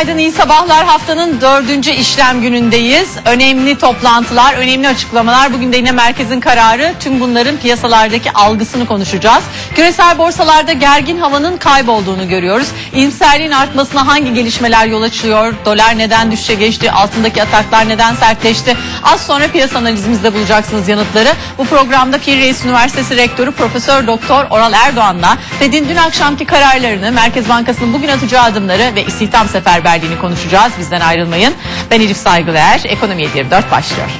Günaydın, iyi sabahlar. Haftanın dördüncü işlem günündeyiz. Önemli toplantılar, önemli açıklamalar. Bugün de yine merkezin kararı. Tüm bunların piyasalardaki algısını konuşacağız. Küresel borsalarda gergin havanın kaybolduğunu görüyoruz. İyimserliğin artmasına hangi gelişmeler yol açıyor? Dolar neden düşüşe geçti? Altındaki ataklar neden sertleşti? Az sonra piyasa analizimizde bulacaksınız yanıtları. Bu programda Pir Reis Üniversitesi Rektörü Profesör Doktor Oral Erdoğan'la Fed'in dün akşamki kararlarını, Merkez Bankası'nın bugün atacağı adımları ve istihdam seferberliğini konuşacağız. Bizden ayrılmayın. Ben Elif Saygıler. Ekonomi 724 başlıyor.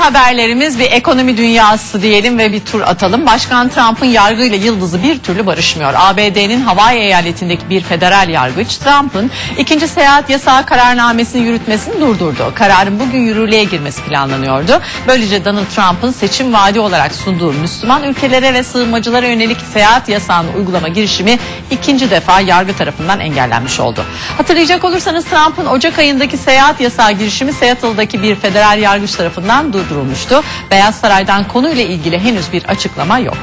Haberlerimiz bir ekonomi dünyası diyelim ve bir tur atalım. Başkan Trump'ın yargıyla yıldızı bir türlü barışmıyor. ABD'nin Hawaii eyaletindeki bir federal yargıç Trump'ın ikinci seyahat yasağı kararnamesini yürütmesini durdurdu. Kararın bugün yürürlüğe girmesi planlanıyordu. Böylece Donald Trump'ın seçim vaadi olarak sunduğu Müslüman ülkelere ve sığınmacılara yönelik seyahat yasağını uygulama girişimi ikinci defa yargı tarafından engellenmiş oldu. Hatırlayacak olursanız Trump'ın Ocak ayındaki seyahat yasağı girişimi Seattle'daki bir federal yargıç tarafından durdurulmuştu. Beyaz Saray'dan konuyla ilgili henüz bir açıklama yok.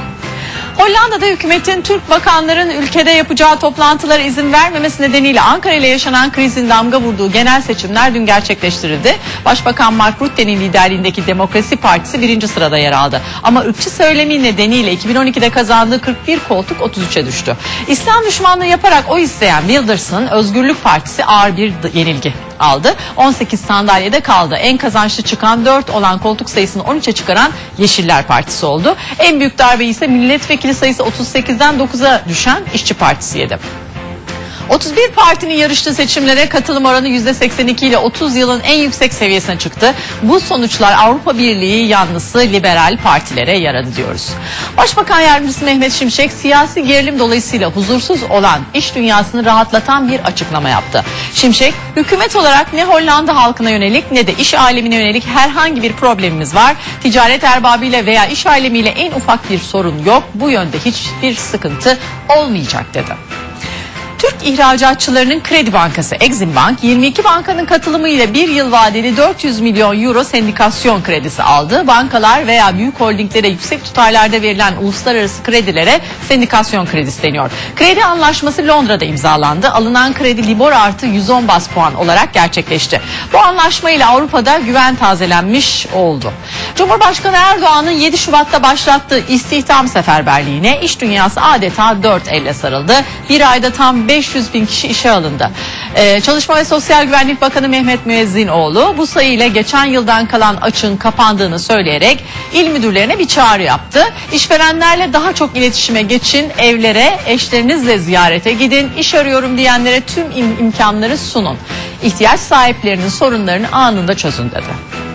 Hollanda'da hükümetin Türk bakanların ülkede yapacağı toplantılara izin vermemesi nedeniyle Ankara ile yaşanan krizin damga vurduğu genel seçimler dün gerçekleştirildi. Başbakan Mark Rutte'nin liderliğindeki Demokrasi Partisi birinci sırada yer aldı. Ama ırkçı söylemi nedeniyle 2012'de kazandığı 41 koltuk 33'e düştü. İslam düşmanlığı yaparak o isteyen Wilders'ın Özgürlük Partisi ağır bir yenilgi aldı. 18 sandalyede kaldı. En kazançlı çıkan 4 olan koltuk sayısını 13'e çıkaran Yeşiller Partisi oldu. En büyük darbe ise milletvekili sayısı 38'den 9'a düşen İşçi Partisi yedi. 31 partinin yarıştığı seçimlere katılım oranı %82 ile 30 yılın en yüksek seviyesine çıktı. Bu sonuçlar Avrupa Birliği yanlısı liberal partilere yaradı diyoruz. Başbakan Yardımcısı Mehmet Şimşek siyasi gerilim dolayısıyla huzursuz olan iş dünyasını rahatlatan bir açıklama yaptı. Şimşek hükümet olarak ne Hollanda halkına yönelik ne de iş alemine yönelik herhangi bir problemimiz var. Ticaret erbabıyla veya iş alemiyle en ufak bir sorun yok. Bu yönde hiçbir sıkıntı olmayacak dedi. Türk ihracatçılarının Kredi Bankası Exim Bank 22 bankanın katılımıyla bir yıl vadeli 400 milyon euro sendikasyon kredisi aldı. Bankalar veya büyük holdinglere yüksek tutarlarda verilen uluslararası kredilere sendikasyon kredisi deniyor. Kredi anlaşması Londra'da imzalandı. Alınan kredi Libor artı 110 bas puan olarak gerçekleşti. Bu anlaşmayla Avrupa'da güven tazelenmiş oldu. Cumhurbaşkanı Erdoğan'ın 7 Şubat'ta başlattığı istihdam seferberliğine iş dünyası adeta dört elle sarıldı. Bir ayda tam 500 bin kişi işe alındı. Ee, Çalışma ve Sosyal Güvenlik Bakanı Mehmet Müezzinoğlu bu sayıyla geçen yıldan kalan açın kapandığını söyleyerek il müdürlerine bir çağrı yaptı. İşverenlerle daha çok iletişime geçin, evlere, eşlerinizle ziyarete gidin, iş arıyorum diyenlere tüm im- imkanları sunun. İhtiyaç sahiplerinin sorunlarını anında çözün dedi.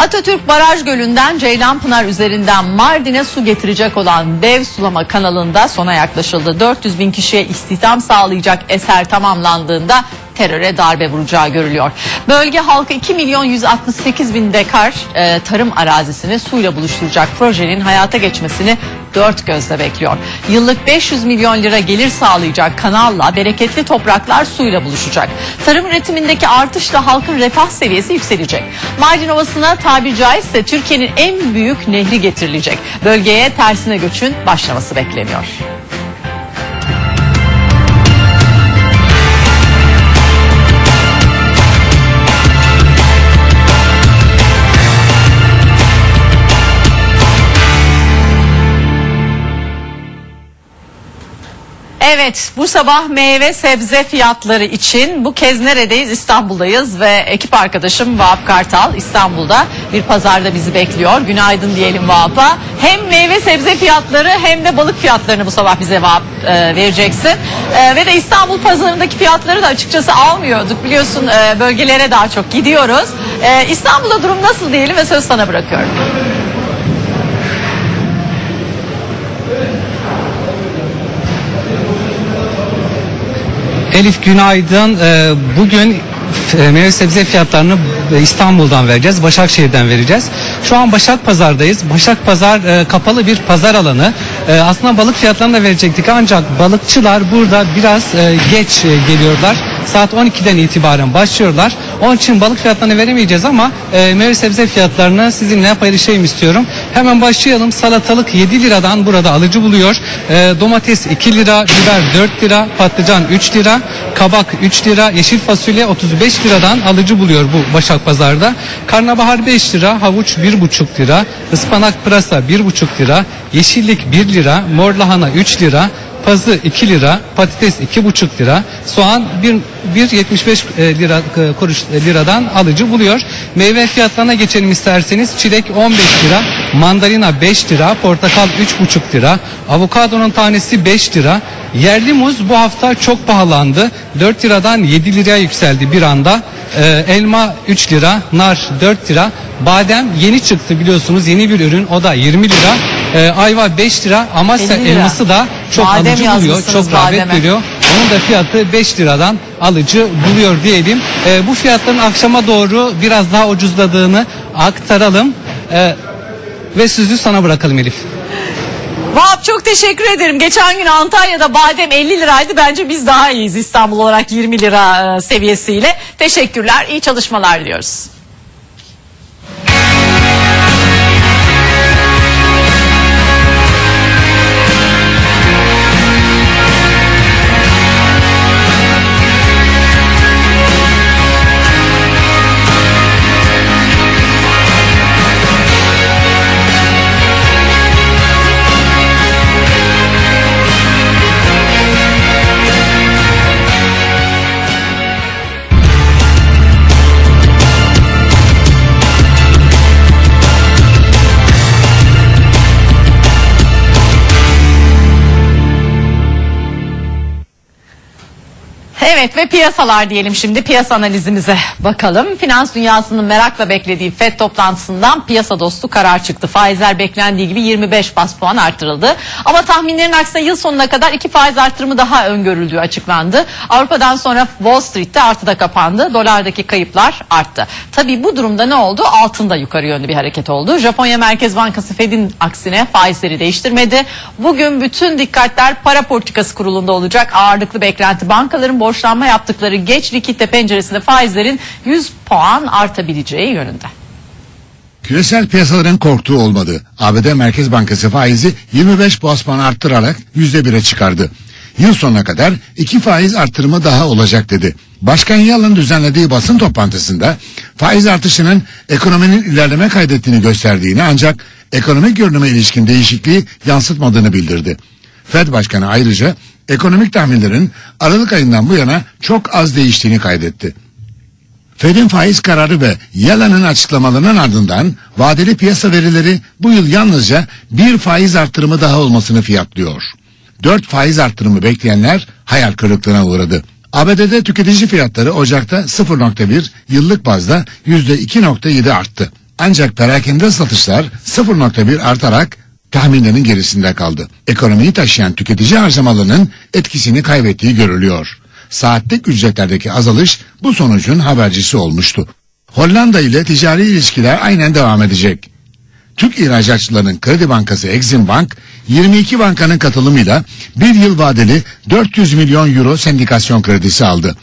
Atatürk Baraj Gölü'nden Ceylanpınar üzerinden Mardin'e su getirecek olan dev sulama kanalında sona yaklaşıldı. 400 bin kişiye istihdam sağlayacak eser tamamlandığında teröre darbe vuracağı görülüyor. Bölge halkı 2 milyon 168 bin dekar e, tarım arazisini suyla buluşturacak projenin hayata geçmesini dört gözle bekliyor. Yıllık 500 milyon lira gelir sağlayacak kanalla bereketli topraklar suyla buluşacak. Tarım üretimindeki artışla halkın refah seviyesi yükselecek. Mardin Ovası'na tabiri caizse Türkiye'nin en büyük nehri getirilecek. Bölgeye tersine göçün başlaması bekleniyor. Evet bu sabah meyve sebze fiyatları için bu kez neredeyiz? İstanbul'dayız ve ekip arkadaşım Vahap Kartal İstanbul'da bir pazarda bizi bekliyor. Günaydın diyelim Vahap'a. Hem meyve sebze fiyatları hem de balık fiyatlarını bu sabah bize Vahap e, vereceksin. E, ve de İstanbul pazarındaki fiyatları da açıkçası almıyorduk. Biliyorsun e, bölgelere daha çok gidiyoruz. E, İstanbul'da durum nasıl diyelim ve söz sana bırakıyorum. Elif günaydın. Ee, bugün e, meyve sebze fiyatlarını e, İstanbul'dan vereceğiz, Başakşehir'den vereceğiz. Şu an Başak Pazar'dayız. Başak Pazar e, kapalı bir pazar alanı. Aslında balık fiyatlarını da verecektik ancak balıkçılar burada biraz geç geliyorlar. Saat 12'den itibaren başlıyorlar. Onun için balık fiyatlarını veremeyeceğiz ama e, meyve sebze fiyatlarını sizinle paylaşayım istiyorum. Hemen başlayalım. Salatalık 7 liradan burada alıcı buluyor. E, domates 2 lira, biber 4 lira, patlıcan 3 lira, kabak 3 lira, yeşil fasulye 35 liradan alıcı buluyor bu Başak Pazar'da. Karnabahar 5 lira, havuç 1,5 lira, ıspanak pırasa 1,5 lira, yeşillik 1 lira, mor lahana 3 lira, pazı 2 lira, patates 2,5 lira, soğan 1,75 e, lira e, kuruş e, liradan alıcı buluyor. Meyve fiyatlarına geçelim isterseniz. Çilek 15 lira, mandalina 5 lira, portakal 3,5 lira, avokadonun tanesi 5 lira. Yerli muz bu hafta çok pahalandı. 4 liradan 7 liraya yükseldi bir anda. Elma 3 lira, nar 4 lira. Badem yeni çıktı biliyorsunuz yeni bir ürün o da 20 lira. Ee, ayva 5 lira Amasya 50 lira. elması da çok Badem alıcı buluyor. Çok rağbet bademe. görüyor. Onun da fiyatı 5 liradan alıcı buluyor diyelim. Ee, bu fiyatların akşama doğru biraz daha ucuzladığını aktaralım. Ee, ve sözü sana bırakalım Elif. Vahap çok teşekkür ederim. Geçen gün Antalya'da badem 50 liraydı. Bence biz daha iyiyiz İstanbul olarak 20 lira e, seviyesiyle. Teşekkürler. İyi çalışmalar diliyoruz. Evet ve piyasalar diyelim şimdi piyasa analizimize bakalım. Finans dünyasının merakla beklediği FED toplantısından piyasa dostu karar çıktı. Faizler beklendiği gibi 25 bas puan artırıldı. Ama tahminlerin aksine yıl sonuna kadar iki faiz artırımı daha öngörüldüğü açıklandı. Avrupa'dan sonra Wall Street'te artıda kapandı. Dolardaki kayıplar arttı. Tabii bu durumda ne oldu? Altında yukarı yönlü bir hareket oldu. Japonya Merkez Bankası Fed'in aksine faizleri değiştirmedi. Bugün bütün dikkatler para politikası kurulunda olacak. Ağırlıklı beklenti bankaların borçlanma yaptıkları geç likitte penceresinde faizlerin 100 puan artabileceği yönünde. Küresel piyasaların korktuğu olmadı. ABD Merkez Bankası faizi 25 bas puan arttırarak %1'e çıkardı. Yıl sonuna kadar iki faiz arttırımı daha olacak dedi. Başkan Yalın düzenlediği basın toplantısında faiz artışının ekonominin ilerleme kaydettiğini gösterdiğini ancak ekonomik görünüme ilişkin değişikliği yansıtmadığını bildirdi. Fed Başkanı ayrıca ekonomik tahminlerin Aralık ayından bu yana çok az değiştiğini kaydetti. Fed'in faiz kararı ve Yellen'in açıklamalarının ardından vadeli piyasa verileri bu yıl yalnızca bir faiz arttırımı daha olmasını fiyatlıyor. Dört faiz arttırımı bekleyenler hayal kırıklığına uğradı. ABD'de tüketici fiyatları Ocak'ta 0.1 yıllık bazda %2.7 arttı. Ancak perakende satışlar 0.1 artarak tahminlerin gerisinde kaldı. Ekonomiyi taşıyan tüketici harcamalarının etkisini kaybettiği görülüyor. Saatlik ücretlerdeki azalış bu sonucun habercisi olmuştu. Hollanda ile ticari ilişkiler aynen devam edecek. Türk ihracatçılarının Kredi Bankası Exim Bank 22 bankanın katılımıyla bir yıl vadeli 400 milyon euro sendikasyon kredisi aldı.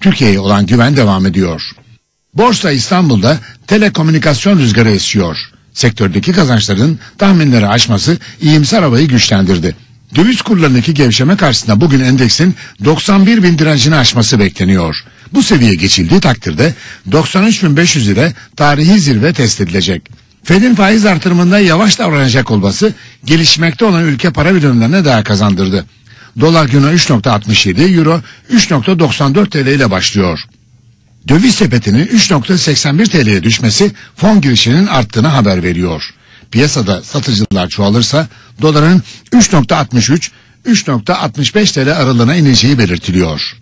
Türkiye'ye olan güven devam ediyor. Borsa İstanbul'da telekomünikasyon rüzgarı esiyor. Sektördeki kazançların tahminleri aşması iyimser havayı güçlendirdi. Döviz kurlarındaki gevşeme karşısında bugün endeksin 91 bin direncini aşması bekleniyor. Bu seviye geçildiği takdirde 93.500 ile tarihi zirve test edilecek. Fed'in faiz artırımında yavaş davranacak olması gelişmekte olan ülke para birimlerine değer kazandırdı. Dolar günü 3.67, Euro 3.94 TL ile başlıyor. Döviz sepetinin 3.81 TL'ye düşmesi fon girişinin arttığını haber veriyor. Piyasada satıcılar çoğalırsa doların 3.63 3.65 TL aralığına ineceği belirtiliyor.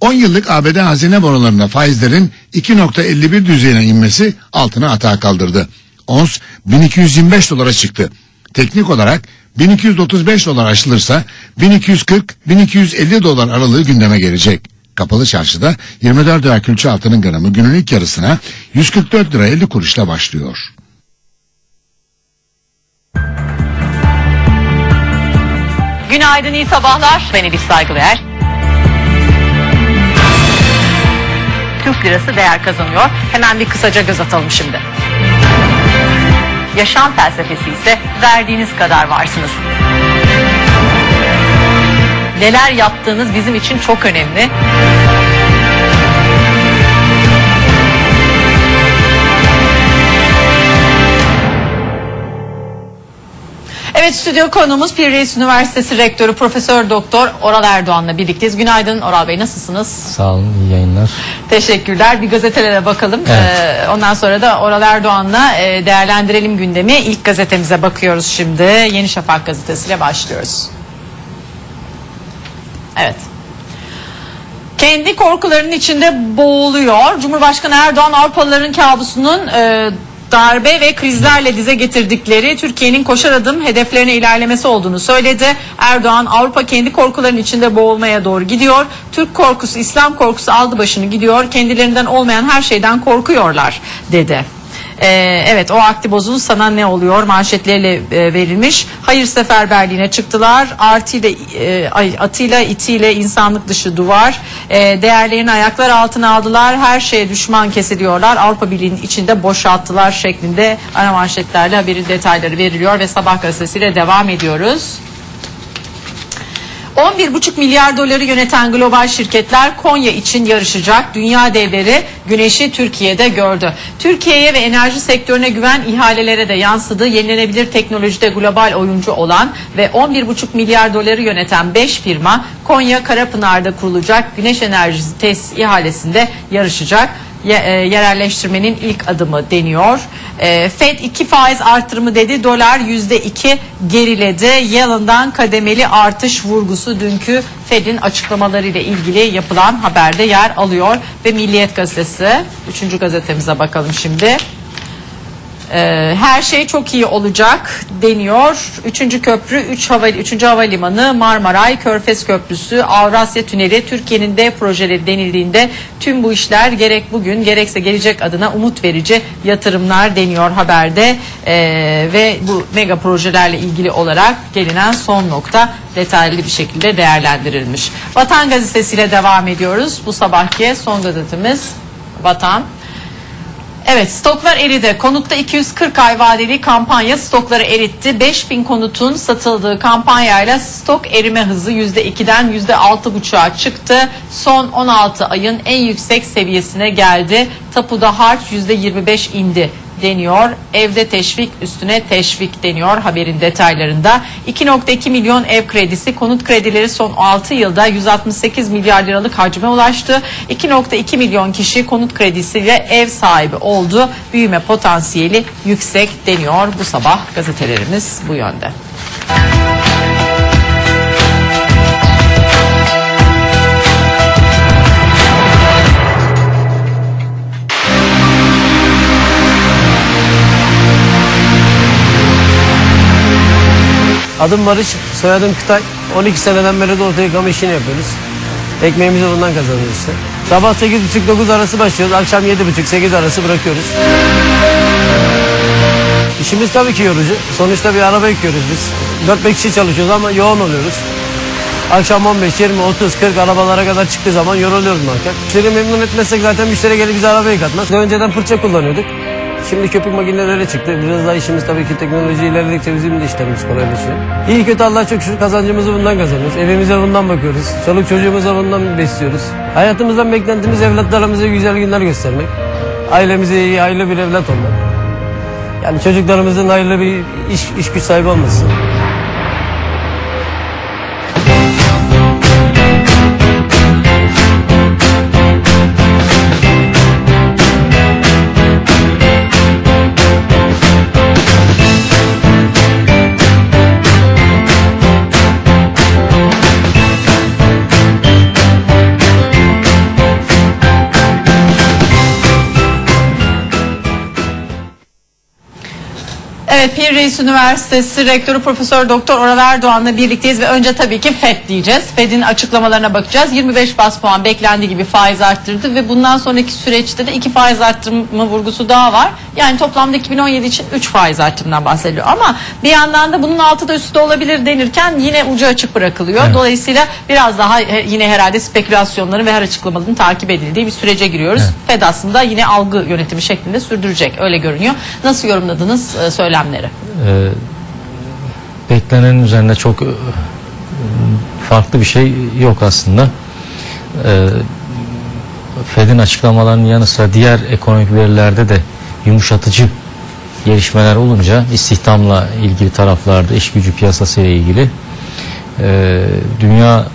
10 yıllık ABD hazine bonolarında faizlerin 2.51 düzeyine inmesi altına atağa kaldırdı. Ons 1225 dolara çıktı. Teknik olarak 1235 dolar aşılırsa 1240-1250 dolar aralığı gündeme gelecek. Kapalı çarşıda 24 lira külçe altının gramı günün ilk yarısına 144 lira 50 kuruşla başlıyor. Günaydın, iyi sabahlar. Ben Elif Saygıver. Türk lirası değer kazanıyor. Hemen bir kısaca göz atalım şimdi. Yaşam felsefesi ise verdiğiniz kadar varsınız. Neler yaptığınız bizim için çok önemli. Evet stüdyo konuğumuz Pir Reis Üniversitesi Rektörü Profesör Doktor Oral Erdoğan'la birlikteyiz. Günaydın Oral Bey nasılsınız? Sağ olun, iyi yayınlar. Teşekkürler. Bir gazetelere bakalım. Evet. Ee, ondan sonra da Oral Erdoğan'la e, değerlendirelim gündemi. İlk gazetemize bakıyoruz şimdi. Yeni Şafak gazetesiyle başlıyoruz. Evet. Kendi korkularının içinde boğuluyor. Cumhurbaşkanı Erdoğan Avrupalıların kabusunun e, darbe ve krizlerle dize getirdikleri Türkiye'nin koşar adım hedeflerine ilerlemesi olduğunu söyledi. Erdoğan Avrupa kendi korkularının içinde boğulmaya doğru gidiyor. Türk korkusu, İslam korkusu aldı başını gidiyor. Kendilerinden olmayan her şeyden korkuyorlar dedi. Ee, evet o aktibozun sana ne oluyor manşetleriyle e, verilmiş. Hayır seferberliğine çıktılar. Artıyla, e, atıyla itiyle insanlık dışı duvar. E, değerlerini ayaklar altına aldılar. Her şeye düşman kesiliyorlar. Avrupa Birliği'nin içinde boşalttılar şeklinde ana manşetlerle haberin detayları veriliyor ve sabah gazetesiyle devam ediyoruz. 11,5 milyar doları yöneten global şirketler Konya için yarışacak. Dünya devleri güneşi Türkiye'de gördü. Türkiye'ye ve enerji sektörüne güven ihalelere de yansıdı. Yenilenebilir teknolojide global oyuncu olan ve 11,5 milyar doları yöneten 5 firma Konya Karapınar'da kurulacak güneş enerjisi tesis ihalesinde yarışacak yerelleştirmenin ilk adımı deniyor. E, Fed 2 faiz artırımı dedi. Dolar %2 geriledi. Yalından kademeli artış vurgusu dünkü Fed'in açıklamalarıyla ilgili yapılan haberde yer alıyor. Ve Milliyet Gazetesi 3. gazetemize bakalım şimdi. Ee, her şey çok iyi olacak deniyor. Üçüncü köprü, üç hava, üçüncü havalimanı, Marmaray, Körfez Köprüsü, Avrasya Tüneli, Türkiye'nin dev projeleri denildiğinde tüm bu işler gerek bugün gerekse gelecek adına umut verici yatırımlar deniyor haberde. Ee, ve bu mega projelerle ilgili olarak gelinen son nokta detaylı bir şekilde değerlendirilmiş. Vatan Gazetesi'yle devam ediyoruz. Bu sabahki son gazetemiz Vatan. Evet stoklar eridi. Konutta 240 ay vadeli kampanya stokları eritti. 5000 konutun satıldığı kampanyayla stok erime hızı %2'den %6,5'a çıktı. Son 16 ayın en yüksek seviyesine geldi. Tapuda harç %25 indi deniyor. Evde teşvik üstüne teşvik deniyor haberin detaylarında. 2.2 milyon ev kredisi konut kredileri son 6 yılda 168 milyar liralık hacme ulaştı. 2.2 milyon kişi konut kredisiyle ev sahibi oldu. Büyüme potansiyeli yüksek deniyor. Bu sabah gazetelerimiz bu yönde. Adım Barış, soyadım Kıtay. 12 seneden beri de orta yıkama işini yapıyoruz. Ekmeğimizi bundan kazanıyoruz işte. Sabah 8.30-9 arası başlıyoruz. Akşam 7.30-8 arası bırakıyoruz. İşimiz tabii ki yorucu. Sonuçta bir araba yıkıyoruz biz. 4-5 kişi çalışıyoruz ama yoğun oluyoruz. Akşam 15, 20, 30, 40 arabalara kadar çıktığı zaman yoruluyoruz muhakkak. Müşteri memnun etmezsek zaten müşteri gelip bize araba yıkatmaz. Önceden fırça kullanıyorduk. Şimdi köpük makineleri çıktı. Biraz daha işimiz tabii ki teknoloji ilerledikçe bizim de işlerimiz kolaylaşıyor. İyi kötü Allah'a çok şükür kazancımızı bundan kazanıyoruz. Evimize bundan bakıyoruz. Çoluk çocuğumuza bundan besliyoruz. Hayatımızdan beklentimiz evlatlarımıza güzel günler göstermek. Ailemize iyi, hayırlı bir evlat olmak. Yani çocuklarımızın hayırlı bir iş, iş güç sahibi olması. Evet Pir Reis Üniversitesi Rektörü Profesör Doktor Oral Erdoğan'la birlikteyiz ve önce tabii ki FED diyeceğiz. FED'in açıklamalarına bakacağız. 25 bas puan beklendiği gibi faiz arttırdı ve bundan sonraki süreçte de iki faiz arttırma vurgusu daha var. Yani toplamda 2017 için 3 faiz artırımından bahsediliyor. Ama bir yandan da bunun altı da üstü de olabilir denirken yine ucu açık bırakılıyor. Dolayısıyla biraz daha he- yine herhalde spekülasyonların ve her açıklamaların takip edildiği bir sürece giriyoruz. FED aslında yine algı yönetimi şeklinde sürdürecek öyle görünüyor. Nasıl yorumladınız e, söylemleri? Ee, beklenenin üzerinde çok e, farklı bir şey yok aslında. Ee, Fed'in açıklamalarının yanı sıra diğer ekonomik verilerde de yumuşatıcı gelişmeler olunca istihdamla ilgili taraflarda iş gücü piyasası ile ilgili e, dünya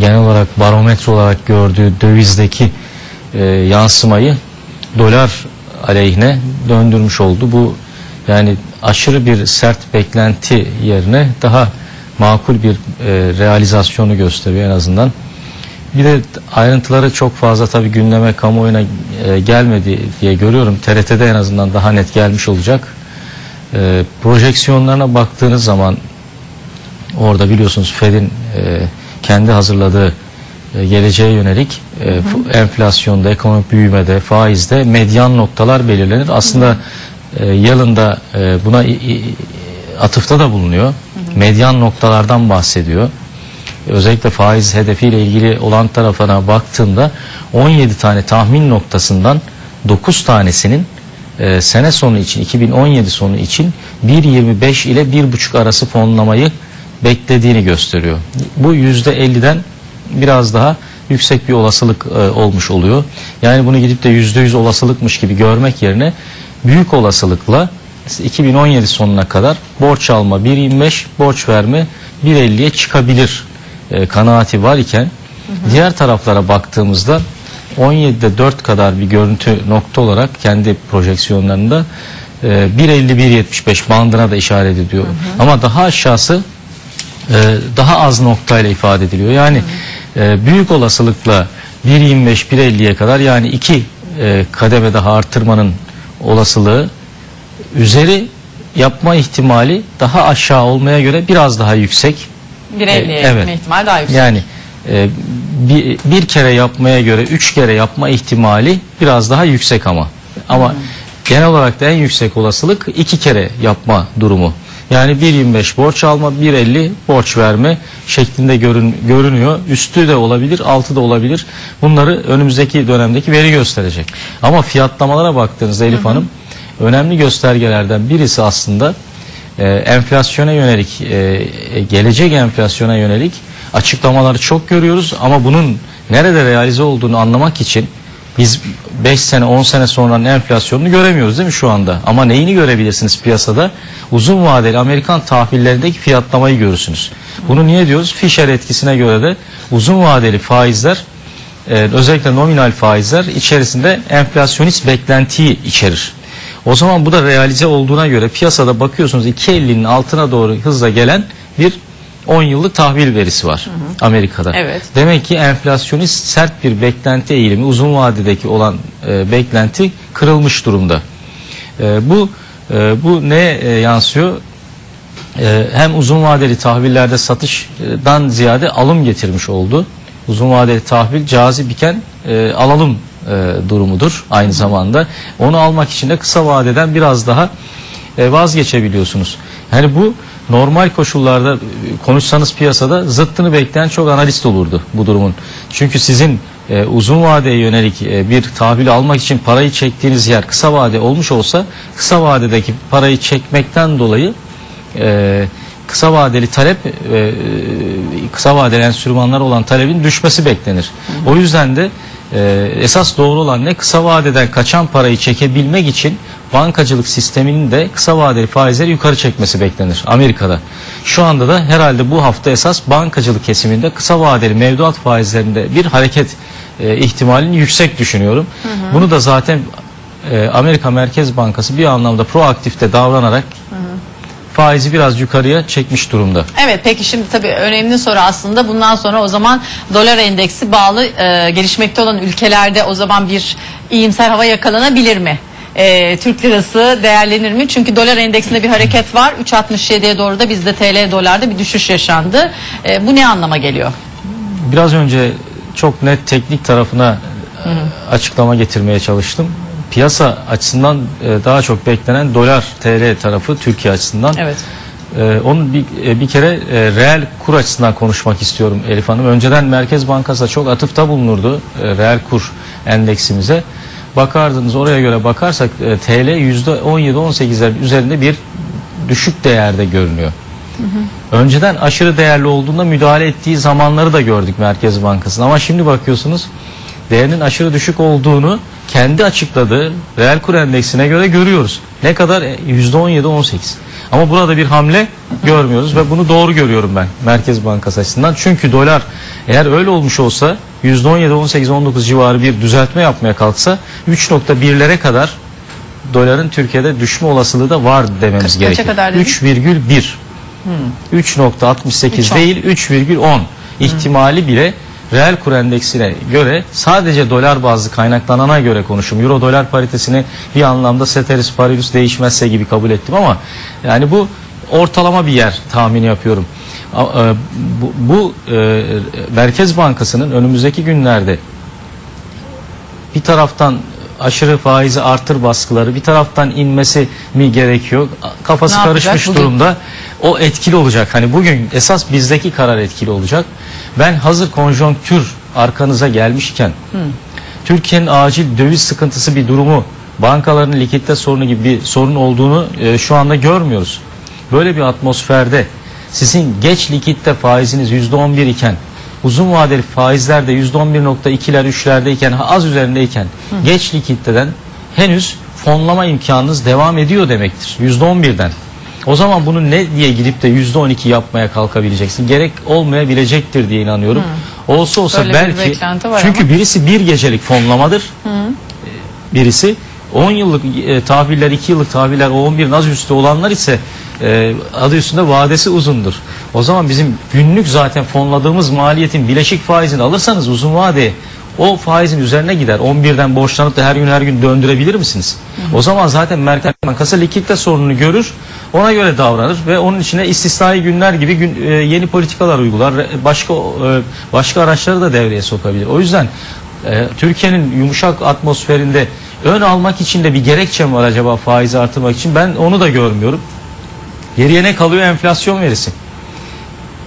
genel olarak barometre olarak gördüğü dövizdeki e, yansımayı dolar aleyhine döndürmüş oldu. Bu yani aşırı bir sert beklenti yerine daha makul bir e, realizasyonu gösteriyor en azından. Bir de ayrıntıları çok fazla tabii gündeme kamuoyuna e, gelmedi diye görüyorum. TRT'de en azından daha net gelmiş olacak. E, projeksiyonlarına baktığınız zaman orada biliyorsunuz Fed'in e, kendi hazırladığı e, geleceğe yönelik e, enflasyonda, ekonomik büyümede, faizde medyan noktalar belirlenir. Aslında e, Yalın'da e, buna i- atıfta da bulunuyor. Medyan noktalardan bahsediyor. Özellikle faiz hedefiyle ilgili olan tarafına baktığında 17 tane tahmin noktasından 9 tanesinin e, sene sonu için 2017 sonu için 1.25 ile 1.5 arası fonlamayı beklediğini gösteriyor. Bu %50'den biraz daha yüksek bir olasılık e, olmuş oluyor. Yani bunu gidip de %100 olasılıkmış gibi görmek yerine büyük olasılıkla 2017 sonuna kadar borç alma 1.25, borç verme 1.50'ye çıkabilir e, kanaati var iken diğer taraflara baktığımızda 17'de 4 kadar bir görüntü nokta olarak kendi projeksiyonlarında e, 1.50-1.75 bandına da işaret ediyor. Ama daha aşağısı e, daha az noktayla ifade ediliyor. Yani e, büyük olasılıkla 1.25-1.50'ye kadar yani iki e, kademe daha arttırmanın olasılığı üzeri yapma ihtimali daha aşağı olmaya göre biraz daha yüksek. Bir elliye Evet. gitme ihtimali daha yüksek. Yani e, bir, bir kere yapmaya göre üç kere yapma ihtimali biraz daha yüksek ama. Ama genel olarak da en yüksek olasılık iki kere yapma durumu. Yani 1.25 borç alma, 1.50 borç verme şeklinde görün, görünüyor. Üstü de olabilir, altı da olabilir. Bunları önümüzdeki dönemdeki veri gösterecek. Ama fiyatlamalara baktığınızda Elif Hanım önemli göstergelerden birisi aslında e, enflasyona yönelik e, e, gelecek enflasyona yönelik açıklamaları çok görüyoruz ama bunun nerede realize olduğunu anlamak için biz 5 sene 10 sene sonranın enflasyonunu göremiyoruz değil mi şu anda? Ama neyini görebilirsiniz piyasada? Uzun vadeli Amerikan tahvillerindeki fiyatlamayı görürsünüz. Bunu niye diyoruz? Fisher etkisine göre de uzun vadeli faizler e, özellikle nominal faizler içerisinde enflasyonist beklentiyi içerir. O zaman bu da realize olduğuna göre piyasada bakıyorsunuz 2.50'nin altına doğru hızla gelen bir 10 yıllık tahvil verisi var Amerika'da. Evet. Demek ki enflasyonist sert bir beklenti eğilimi uzun vadedeki olan e, beklenti kırılmış durumda. E, bu e, bu ne e, yansıyor? E, hem uzun vadeli tahvillerde satışdan ziyade alım getirmiş oldu. Uzun vadeli tahvil cazip iken e, alalım e, durumudur aynı zamanda. Onu almak için de kısa vadeden biraz daha e, vazgeçebiliyorsunuz. Yani bu normal koşullarda e, konuşsanız piyasada zıttını bekleyen çok analist olurdu bu durumun. Çünkü sizin e, uzun vadeye yönelik e, bir tahvil almak için parayı çektiğiniz yer kısa vade olmuş olsa kısa vadedeki parayı çekmekten dolayı e, kısa vadeli talep e, e, kısa vadeli enstrümanlar olan talebin düşmesi beklenir. O yüzden de e, esas doğru olan ne kısa vadeden kaçan parayı çekebilmek için bankacılık sisteminin de kısa vadeli faizleri yukarı çekmesi beklenir Amerika'da. Şu anda da herhalde bu hafta esas bankacılık kesiminde kısa vadeli mevduat faizlerinde bir hareket e, ihtimalini yüksek düşünüyorum. Bunu da zaten e, Amerika Merkez Bankası bir anlamda proaktifte davranarak faizi biraz yukarıya çekmiş durumda. Evet peki şimdi tabii önemli soru aslında bundan sonra o zaman dolar endeksi bağlı e, gelişmekte olan ülkelerde o zaman bir iyimser hava yakalanabilir mi? e, Türk lirası değerlenir mi? Çünkü dolar endeksinde bir hareket var. 3.67'ye doğru da bizde TL dolarda bir düşüş yaşandı. E, bu ne anlama geliyor? Biraz önce çok net teknik tarafına e, açıklama getirmeye çalıştım. Piyasa açısından e, daha çok beklenen dolar TL tarafı Türkiye açısından. Evet. Ee, onun bir, e, bir kere e, reel kur açısından konuşmak istiyorum Elif Hanım. Önceden Merkez Bankası çok atıfta bulunurdu e, reel kur endeksimize. Bakardınız oraya göre bakarsak e, TL %17-18'ler üzerinde bir düşük değerde görünüyor. Önceden aşırı değerli olduğunda müdahale ettiği zamanları da gördük Merkez Bankası'nın. Ama şimdi bakıyorsunuz değerinin aşırı düşük olduğunu kendi açıkladığı reel kur endeksine göre görüyoruz. Ne kadar? E, %17-18. Ama burada bir hamle görmüyoruz ve bunu doğru görüyorum ben Merkez Bankası açısından. Çünkü dolar eğer öyle olmuş olsa %17-18-19 civarı bir düzeltme yapmaya kalksa 3.1'lere kadar doların Türkiye'de düşme olasılığı da var dememiz gerekiyor. kadar dedin? 3,1 3.68 3.10. değil 3,10 ihtimali bile reel kur endeksine göre sadece dolar bazlı kaynaklanana göre konuşum. Euro dolar paritesini bir anlamda ceteris paribus değişmezse gibi kabul ettim ama yani bu ortalama bir yer tahmini yapıyorum. E, Bu, bu e, Merkez Bankası'nın önümüzdeki günlerde bir taraftan aşırı faizi artır baskıları bir taraftan inmesi mi gerekiyor? Kafası Ne karışmış bugün? durumda. O etkili olacak. Hani bugün esas bizdeki karar etkili olacak. Ben hazır konjonktür arkanıza gelmişken Türkiye'nin acil döviz sıkıntısı bir durumu bankaların likidite sorunu gibi bir sorun olduğunu e, şu anda görmüyoruz. Böyle bir atmosferde sizin geç likitte faiziniz %11 iken uzun vadeli faizler de %11.2'ler 3'lerdeyken az üzerindeyken geç likiditeden henüz fonlama imkanınız devam ediyor demektir. %11'den. O zaman bunu ne diye gidip de %12 yapmaya kalkabileceksin? Gerek olmayabilecektir diye inanıyorum. Olsa olsa Böyle bir belki var çünkü ama. birisi bir gecelik fonlamadır. Birisi 10 yıllık e, tahviller, 2 yıllık tahviller, o 11'in az üstü olanlar ise e, adı üstünde vadesi uzundur. O zaman bizim günlük zaten fonladığımız maliyetin bileşik faizini alırsanız uzun vadeye o faizin üzerine gider. 11'den borçlanıp da her gün her gün döndürebilir misiniz? O zaman zaten Merkez Bankası likidite sorununu görür. Ona göre davranır ve onun içine istisnai günler gibi gün, e, yeni politikalar uygular. Başka e, başka araçları da devreye sokabilir. O yüzden e, Türkiye'nin yumuşak atmosferinde ön almak için de bir gerekçe mi var acaba faizi artırmak için? Ben onu da görmüyorum. Geriye ne kalıyor? Enflasyon verisi.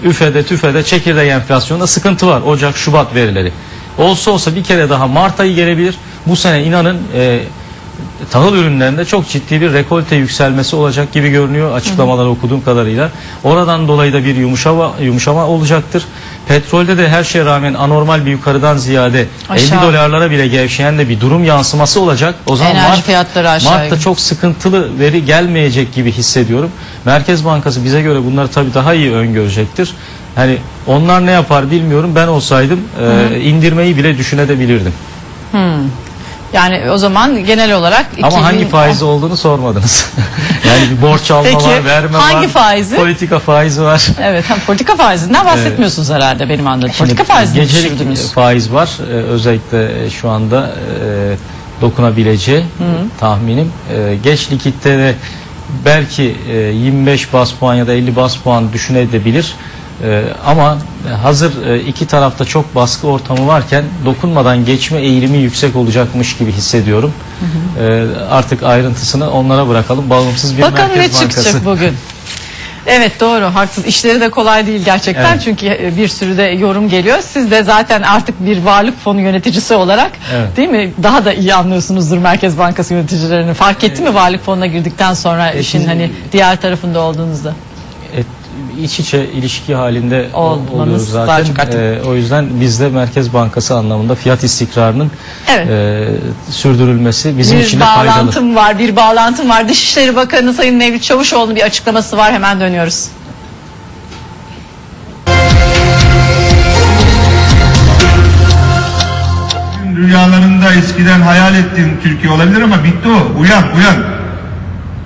Üfede tüfede çekirdek enflasyonda sıkıntı var. Ocak, Şubat verileri. Olsa olsa bir kere daha Mart ayı gelebilir. Bu sene inanın e, tahıl ürünlerinde çok ciddi bir rekolte yükselmesi olacak gibi görünüyor açıklamaları okuduğum kadarıyla. Oradan dolayı da bir yumuşama, yumuşama olacaktır. Petrolde de her şeye rağmen anormal bir yukarıdan ziyade Aşağı. 50 dolarlara bile gevşeyen de bir durum yansıması olacak. O zaman Enerji Mart, fiyatları aşağı Mart'ta çok sıkıntılı veri gelmeyecek gibi hissediyorum. Merkez Bankası bize göre bunları tabii daha iyi öngörecektir. Hani onlar ne yapar bilmiyorum. Ben olsaydım e, indirmeyi bile düşünebilirdim. Yani o zaman genel olarak Ama 2010 hangi faizi olduğunu sormadınız. yani bir borç alma Peki, var, verme var. hangi faizi? Politika faizi var. Evet, ha, politika faizinden bahsetmiyorsunuz herhalde benim anladığım. Politika faizini Gecelik faiz var. Ee, özellikle şu anda e, dokunabileceği tahminim. E, geç likitte de belki e, 25 bas puan ya da 50 bas puan düşünebilir. E, ama hazır e, iki tarafta çok baskı ortamı varken dokunmadan geçme eğilimi yüksek olacakmış gibi hissediyorum. E, artık ayrıntısını onlara bırakalım. Bağımsız bir Bakalım ne Merkez çıkacak Bankası. bugün. Evet doğru haksız. İşleri de kolay değil gerçekten Evet. çünkü e, bir sürü de yorum geliyor. Siz de zaten artık bir varlık fonu yöneticisi olarak Evet. değil mi? Daha da iyi anlıyorsunuzdur Merkez Bankası yöneticilerini. Fark etti mi varlık fonuna girdikten sonra işin hani diğer tarafında olduğunuzda? İç içe ilişki halinde Olmanız oluyoruz daha zaten. çok artık. Ee, o yüzden bizde Merkez Bankası anlamında fiyat istikrarının Evet. e, sürdürülmesi bizim bir için de faydalı. bağlantım var, bir bağlantım var. Dışişleri Bakanı Sayın Mevlüt Çavuşoğlu'nun bir açıklaması var. Hemen dönüyoruz. Rüyalarında eskiden hayal ettiğin Türkiye olabilir ama bitti o. Uyan, uyan.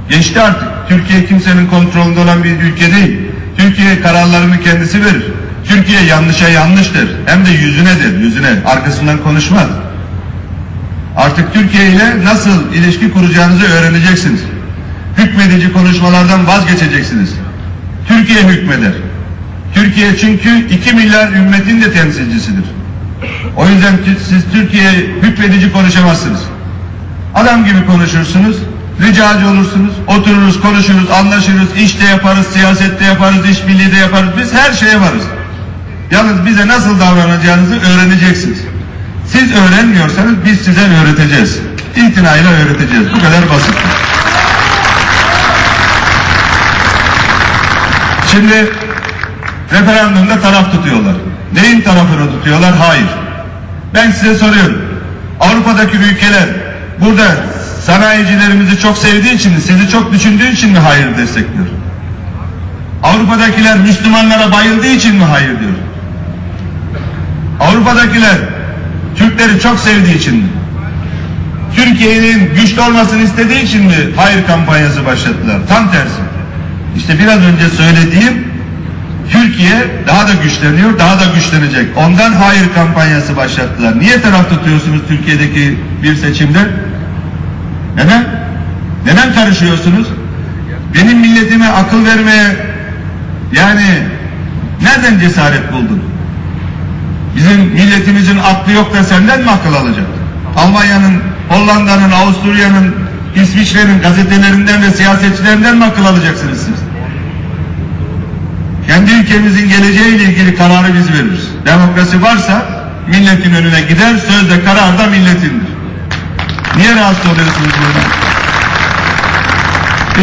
Geçti artık. Türkiye kimsenin kontrolünde olan bir ülke değil. Türkiye kararlarını kendisi verir. Türkiye yanlışa yanlıştır. Hem de yüzüne der, yüzüne. Arkasından konuşmaz. Artık Türkiye ile nasıl ilişki kuracağınızı öğreneceksiniz. Hükmedici konuşmalardan vazgeçeceksiniz. Türkiye hükmeder. Türkiye çünkü 2 milyar ümmetin de temsilcisidir. O yüzden siz Türkiye hükmedici konuşamazsınız. Adam gibi konuşursunuz, ricacı olursunuz, otururuz, konuşuruz, anlaşırız, işte yaparız, siyasette yaparız, işbirliği de yaparız. Biz her şeye varız. Yalnız bize nasıl davranacağınızı öğreneceksiniz. Siz öğrenmiyorsanız biz size öğreteceğiz. İtinayla öğreteceğiz. Bu kadar basit. Şimdi referandumda taraf tutuyorlar. Neyin tarafını tutuyorlar? Hayır. Ben size soruyorum. Avrupa'daki ülkeler burada sanayicilerimizi çok sevdiği için mi, sizi çok düşündüğü için mi hayır destekliyor? Avrupa'dakiler Müslümanlara bayıldığı için mi hayır diyor? Avrupa'dakiler Türkleri çok sevdiği için mi? Türkiye'nin güçlü olmasını istediği için mi hayır kampanyası başlattılar? Tam tersi. İşte biraz önce söylediğim Türkiye daha da güçleniyor, daha da güçlenecek. Ondan hayır kampanyası başlattılar. Niye taraf tutuyorsunuz Türkiye'deki bir seçimde? Neden? Neden karışıyorsunuz? Benim milletime akıl vermeye yani nereden cesaret buldun? Bizim milletimizin aklı yok da senden mi akıl alacak? Almanya'nın, Hollanda'nın, Avusturya'nın, İsviçre'nin gazetelerinden ve siyasetçilerinden mi akıl alacaksınız siz? Kendi ülkemizin geleceğiyle ilgili kararı biz veririz. Demokrasi varsa milletin önüne gider, sözde karar da milletindir. Niye rahatsız oluyorsunuz bundan?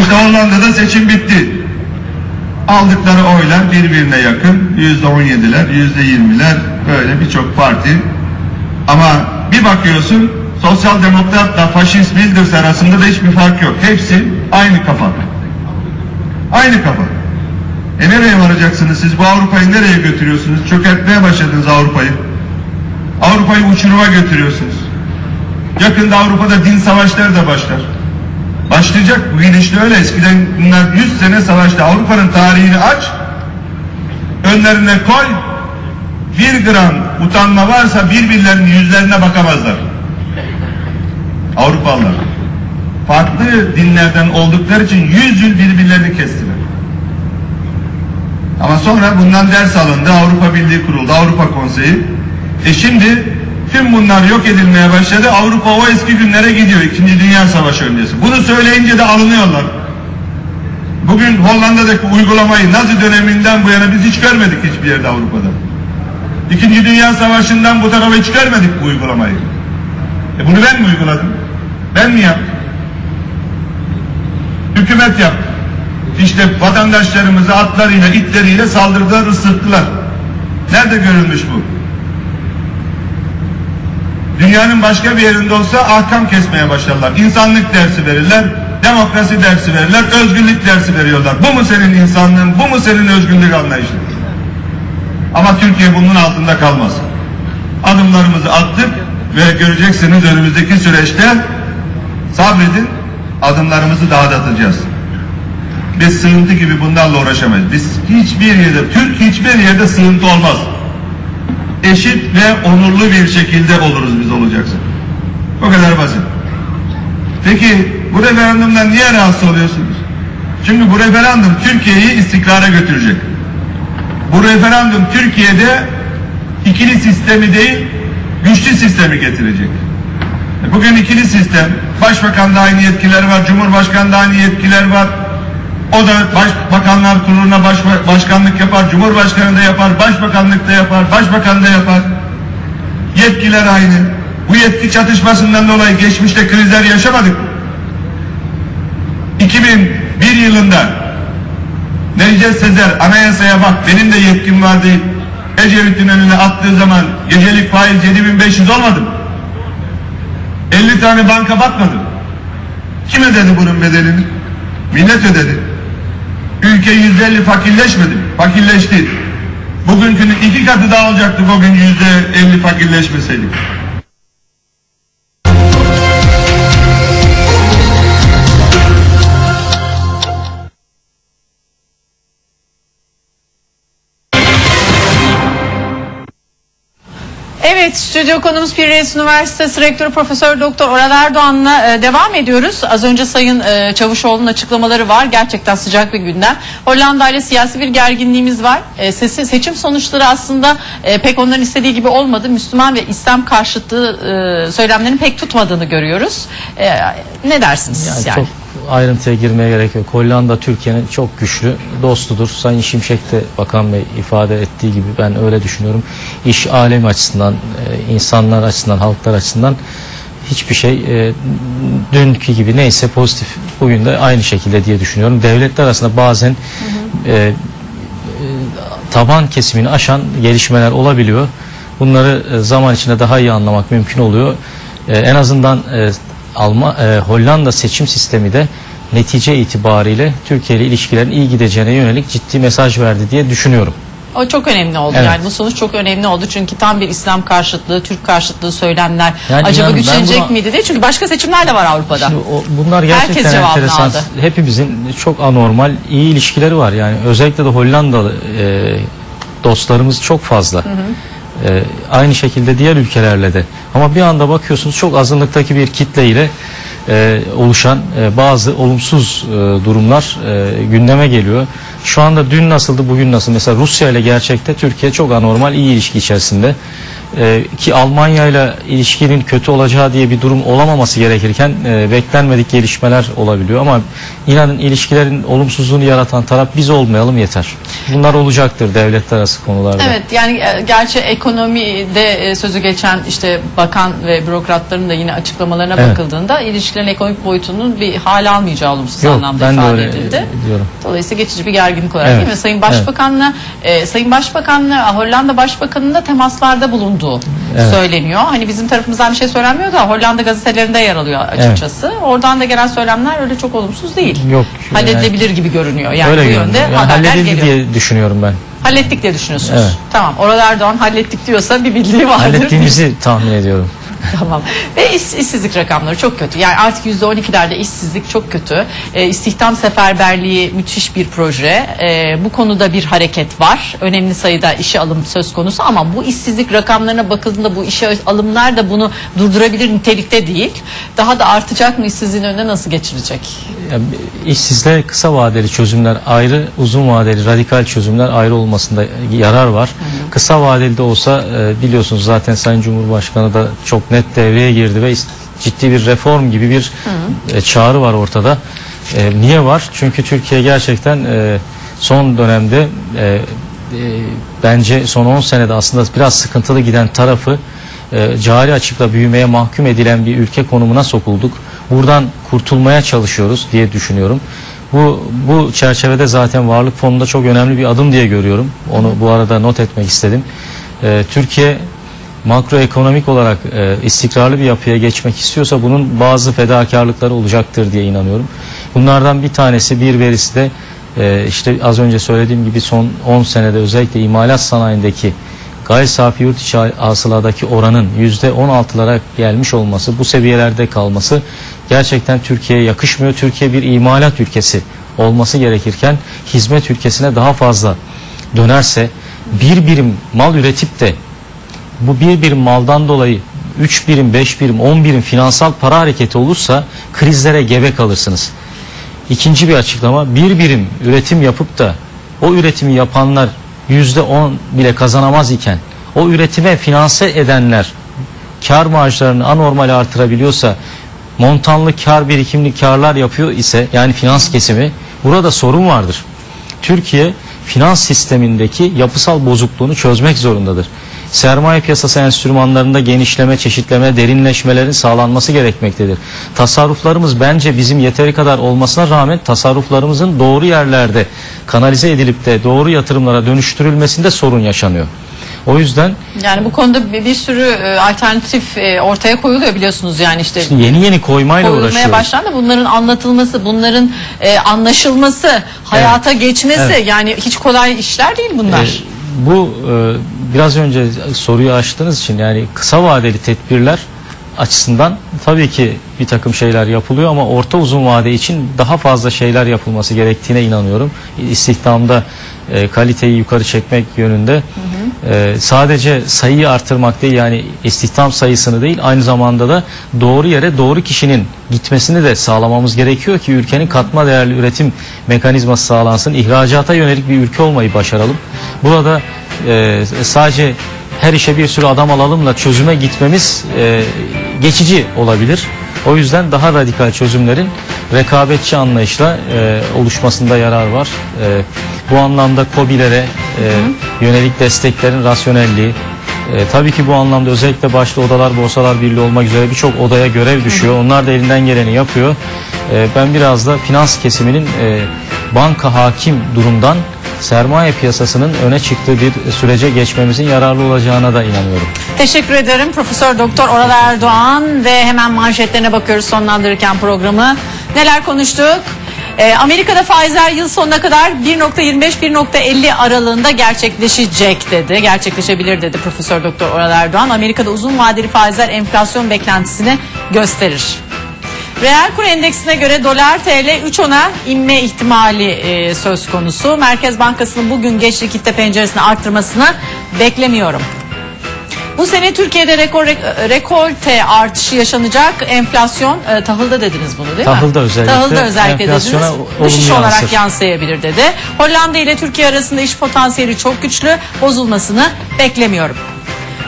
İşte Hollanda'da seçim bitti. Aldıkları oylar birbirine yakın. Yüzde on yediler, yüzde yirmiler böyle birçok parti. Ama bir bakıyorsun sosyal demokratla faşist Wilders arasında da hiçbir fark yok. Hepsi aynı kafa. Aynı kafa. E nereye varacaksınız siz? Bu Avrupa'yı nereye götürüyorsunuz? Çökertmeye başladınız Avrupa'yı. Avrupa'yı uçuruma götürüyorsunuz. Yakında Avrupa'da din savaşları da başlar. Başlayacak bu gidişle öyle. Eskiden bunlar 100 sene savaştı. Avrupa'nın tarihini aç. Önlerine koy. Bir gram utanma varsa birbirlerinin yüzlerine bakamazlar. Avrupalılar. Farklı dinlerden oldukları için yüz yıl birbirlerini kestiler. Ama sonra bundan ders alındı. Avrupa Birliği kuruldu. Avrupa Konseyi. E şimdi tüm bunlar yok edilmeye başladı. Avrupa o eski günlere gidiyor. İkinci Dünya Savaşı öncesi. Bunu söyleyince de alınıyorlar. Bugün Hollanda'daki uygulamayı Nazi döneminden bu yana biz hiç görmedik hiçbir yerde Avrupa'da. İkinci Dünya Savaşı'ndan bu tarafa hiç görmedik bu uygulamayı. E bunu ben mi uyguladım? Ben mi yaptım? Hükümet yaptı. İşte vatandaşlarımızı atlarıyla, itleriyle saldırdılar, ısırttılar. Nerede görülmüş bu? Dünyanın başka bir yerinde olsa ahkam kesmeye başlarlar. İnsanlık dersi verirler, demokrasi dersi verirler, özgürlük dersi veriyorlar. Bu mu senin insanlığın, bu mu senin özgürlük anlayışın? Ama Türkiye bunun altında kalmaz. Adımlarımızı attık ve göreceksiniz önümüzdeki süreçte sabredin adımlarımızı daha da atacağız. Biz sığıntı gibi bunlarla uğraşamayız. Biz hiçbir yerde, Türk hiçbir yerde sığıntı olmaz. Eşit ve onurlu bir şekilde oluruz biz olacaksa. O kadar basit. Peki bu referandumdan niye rahatsız oluyorsunuz? Çünkü bu referandum Türkiye'yi istikrara götürecek. Bu referandum Türkiye'de ikili sistemi değil, güçlü sistemi getirecek. Bugün ikili sistem, başbakan aynı yetkiler var, cumhurbaşkanı aynı yetkiler var. O da başbakanlar kuruluna baş, başkanlık yapar, cumhurbaşkanı da yapar, başbakanlık da yapar, başbakan da yapar. Yetkiler aynı. Bu yetki çatışmasından dolayı geçmişte krizler yaşamadık. 2001 yılında Necdet Sezer anayasaya bak benim de yetkim var deyip Ecevit'in önüne attığı zaman gecelik faiz 7500 olmadı mı? 50 tane banka batmadı mı? Kim ödedi bunun bedelini? Millet ödedi. Ülke yüzde elli fakirleşmedi. Fakirleşti. Bugünkünün iki katı daha olacaktık o gün yüzde elli fakirleşmeseydik. Evet stüdyo konumuz Pires Üniversitesi Rektörü Profesör Doktor Oral Erdoğan'la e, devam ediyoruz. Az önce Sayın e, Çavuşoğlu'nun açıklamaları var. Gerçekten sıcak bir gündem. Hollanda ile siyasi bir gerginliğimiz var. E, sesi, seçim sonuçları aslında e, pek onların istediği gibi olmadı. Müslüman ve İslam karşıtı e, söylemlerin pek tutmadığını görüyoruz. E, ne dersiniz Yani yani? çok ayrıntıya girmeye gerek yok. Hollanda Türkiye'nin çok güçlü dostudur. Sayın Şimşek de Bakan Bey ifade ettiği gibi ben öyle düşünüyorum. İş alemi açısından, e, insanlar açısından, halklar açısından hiçbir şey e, dünkü gibi neyse pozitif bugün de aynı şekilde diye düşünüyorum. Devletler arasında bazen e, e, taban kesimini aşan gelişmeler olabiliyor. Bunları zaman içinde daha iyi anlamak mümkün oluyor. En azından Alma, e, Hollanda seçim sistemi de netice itibariyle Türkiye ile ilişkilerin iyi gideceğine yönelik ciddi mesaj verdi diye düşünüyorum. O çok önemli oldu Evet. yani bu sonuç çok önemli oldu çünkü tam bir İslam karşıtlığı, Türk karşıtlığı söylemler Yani acaba güçlenecek buna- miydi diye çünkü başka seçimler de var Avrupa'da. Şimdi o, bunlar Herkes gerçekten cevabını enteresan. aldı. Hepimizin çok anormal iyi ilişkileri var. Yani özellikle de Hollandalı e, dostlarımız çok fazla. E, aynı şekilde diğer ülkelerle de. Ama bir anda bakıyorsunuz çok azınlıktaki bir kitleyle e, oluşan e, bazı olumsuz e, durumlar e, gündeme geliyor. Şu anda dün nasıldı bugün nasıl? Mesela Rusya ile gerçekte Türkiye çok anormal iyi ilişki içerisinde. E, ki Almanya ile ilişkinin kötü olacağı diye bir durum olamaması gerekirken e, beklenmedik gelişmeler olabiliyor ama inanın ilişkilerin olumsuzluğunu yaratan taraf biz olmayalım yeter. Bunlar olacaktır devletler arası konularda. Evet yani e, gerçi ekonomide e, sözü geçen işte bakan ve bürokratların da yine açıklamalarına Evet. bakıldığında ilişkilerin ekonomik boyutunun bir hal almayacağı olumsuz Yok, anlamda ben de ifade öyle edildi. diyorum. Dolayısıyla geçici bir gerginlik olarak Evet, değil mi? Sayın Başbakan'la e, Sayın Başbakan'la Hollanda Başbakanı'nın da temaslarda bulunduğu Evet. söyleniyor. Hani bizim tarafımızdan bir şey söylenmiyor da Hollanda gazetelerinde yer alıyor açıkçası. Oradan da gelen söylemler öyle çok olumsuz değil. Yok, Halledilebilir gibi görünüyor. Yani Öyle bu yönde Yani haberler geliyor. diye düşünüyorum ben. Hallettik diye düşünüyorsunuz. Evet. Tamam. Oral Erdoğan hallettik diyorsa bir bildiği vardır. Hallettiğimizi tahmin ediyorum. tamam. Ve iş- işsizlik rakamları çok kötü. Yani artık %12'lerde işsizlik çok kötü. E, istihdam seferberliği müthiş bir proje. E, bu konuda bir hareket var. Önemli sayıda işe alım söz konusu ama bu işsizlik rakamlarına bakıldığında bu işe alımlar da bunu durdurabilir nitelikte değil. Daha da artacak mı işsizliğin önüne nasıl geçirecek? Yani işsizliğe kısa vadeli çözümler ayrı, uzun vadeli radikal çözümler ayrı olmasında yarar var. Kısa vadeli de olsa e, biliyorsunuz zaten Sayın Cumhurbaşkanı da çok net devreye girdi ve ciddi bir reform gibi bir e, çağrı var ortada. E, niye var? Çünkü Türkiye gerçekten e, son dönemde e, e, bence son 10 senede aslında biraz sıkıntılı giden tarafı e, cari açıkla büyümeye mahkum edilen bir ülke konumuna sokulduk. Buradan kurtulmaya çalışıyoruz diye düşünüyorum. Bu bu çerçevede zaten varlık fonunda çok önemli bir adım diye görüyorum. Onu bu arada not etmek istedim. E, Türkiye makroekonomik olarak e, istikrarlı bir yapıya geçmek istiyorsa bunun bazı fedakarlıkları olacaktır diye inanıyorum. Bunlardan bir tanesi bir verisi de e, işte az önce söylediğim gibi son 10 senede özellikle imalat sanayindeki gayri safi yurt içi hasıladaki oranın yüzde 16'lara gelmiş olması, bu seviyelerde kalması gerçekten Türkiye'ye yakışmıyor. Türkiye bir imalat ülkesi olması gerekirken hizmet ülkesine daha fazla dönerse bir birim mal üretip de bu bir birim maldan dolayı 3 birim, 5 birim, 10 birim finansal para hareketi olursa krizlere gebe kalırsınız. İkinci bir açıklama bir birim üretim yapıp da o üretimi yapanlar yüzde on bile kazanamaz iken o üretime finanse edenler kar marjlarını anormal artırabiliyorsa montanlı kar birikimli karlar yapıyor ise yani finans kesimi burada sorun vardır. Türkiye finans sistemindeki yapısal bozukluğunu çözmek zorundadır. Sermaye piyasası enstrümanlarında genişleme, çeşitleme, derinleşmelerin sağlanması gerekmektedir. Tasarruflarımız bence bizim yeteri kadar olmasına rağmen tasarruflarımızın doğru yerlerde kanalize edilip de doğru yatırımlara dönüştürülmesinde sorun yaşanıyor. O yüzden Yani bu konuda bir, bir sürü e, alternatif e, ortaya koyuluyor biliyorsunuz yani işte şimdi yeni yeni koymayla koyulmaya uğraşıyoruz. başlandı. Bunların anlatılması, bunların e, anlaşılması, hayata geçmesi Evet. yani hiç kolay işler değil bunlar. Ee, bu e, biraz önce soruyu açtığınız için yani kısa vadeli tedbirler açısından tabii ki bir takım şeyler yapılıyor ama orta uzun vade için daha fazla şeyler yapılması gerektiğine inanıyorum. İstihdamda e, kaliteyi yukarı çekmek yönünde e, sadece sayıyı artırmak değil yani istihdam sayısını değil aynı zamanda da doğru yere doğru kişinin gitmesini de sağlamamız gerekiyor ki ülkenin katma değerli üretim mekanizması sağlansın. İhracata yönelik bir ülke olmayı başaralım. Burada e, sadece her işe bir sürü adam alalımla çözüme gitmemiz e, geçici olabilir. O yüzden daha radikal çözümlerin rekabetçi anlayışla e, oluşmasında yarar var. E, bu anlamda COBİ'lere e, yönelik desteklerin rasyonelliği, e, tabii ki bu anlamda özellikle başta odalar, borsalar birliği olmak üzere birçok odaya görev düşüyor. Onlar da elinden geleni yapıyor. E, ben biraz da finans kesiminin e, banka hakim durumdan sermaye piyasasının öne çıktığı bir sürece geçmemizin yararlı olacağına da inanıyorum. Teşekkür ederim Profesör Doktor Oral Erdoğan ve hemen manşetlerine bakıyoruz sonlandırırken programı. Neler konuştuk? Ee, Amerika'da faizler yıl sonuna kadar 1.25-1.50 aralığında gerçekleşecek dedi. Gerçekleşebilir dedi Profesör Doktor Oral Erdoğan. Amerika'da uzun vadeli faizler enflasyon beklentisini gösterir. Reel kur endeksine göre dolar TL 3.10'a inme ihtimali e, söz konusu. Merkez Bankası'nın bugün geç likitte penceresini arttırmasını beklemiyorum. Bu sene Türkiye'de rekor rekolte artışı yaşanacak. Enflasyon e, tahılda dediniz bunu değil mi? Tahılda özellikle. Tahılda özellikle dediniz. Düşüş olarak yansır. yansıyabilir dedi. Hollanda ile Türkiye arasında iş potansiyeli çok güçlü. Bozulmasını beklemiyorum.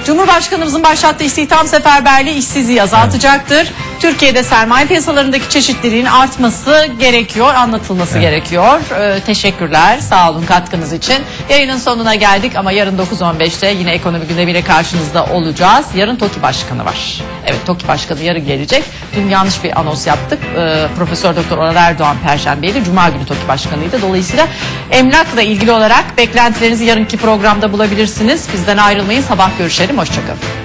Cumhurbaşkanımızın başlattığı istihdam seferberliği işsizliği azaltacaktır. Türkiye'de sermaye piyasalarındaki çeşitliliğin artması gerekiyor, anlatılması gerekiyor. Ee, teşekkürler, sağ olun katkınız için. Yayının sonuna geldik ama yarın 9.15'te yine ekonomi gündemiyle karşınızda olacağız. Yarın TOKİ Başkanı var. Evet TOKİ Başkanı yarın gelecek. Dün yanlış bir anons yaptık. Ee, Profesör Doktor Oral Erdoğan Perşembeydi. Cuma günü TOKİ Başkanı'ydı. Dolayısıyla emlakla ilgili olarak beklentilerinizi yarınki programda bulabilirsiniz. Bizden ayrılmayın. Sabah görüşelim. Hoşçakalın.